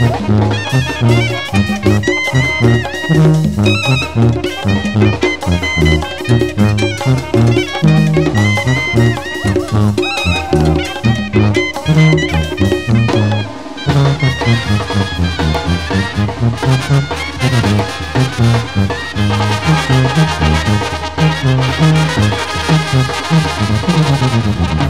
Mm-hmm. Thank you.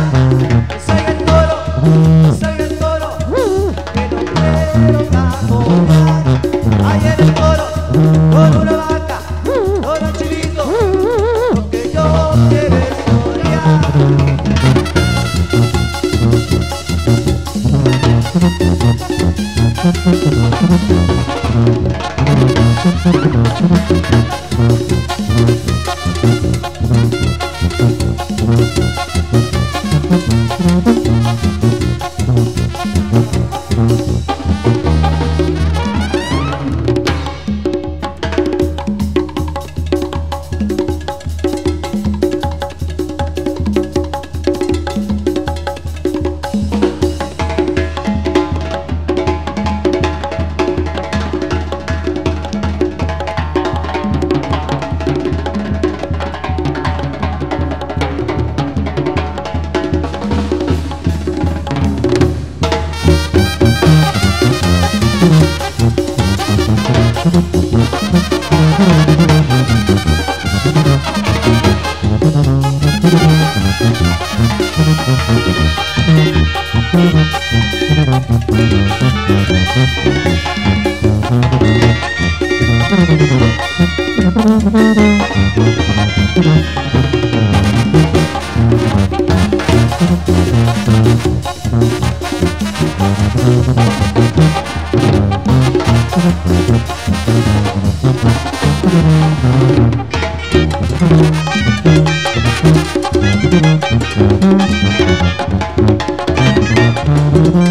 Thank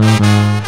Música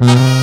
Mm-hmm.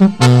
Mm-hmm.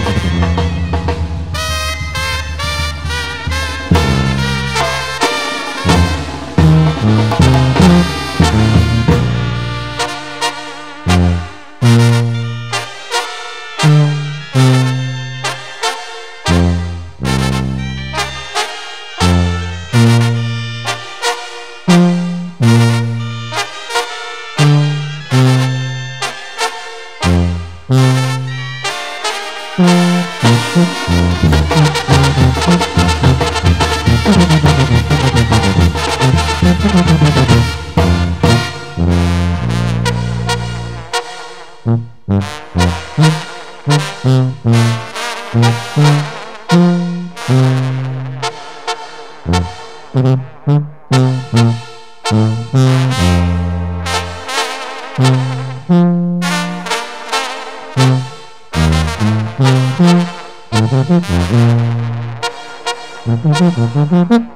Mm-hmm.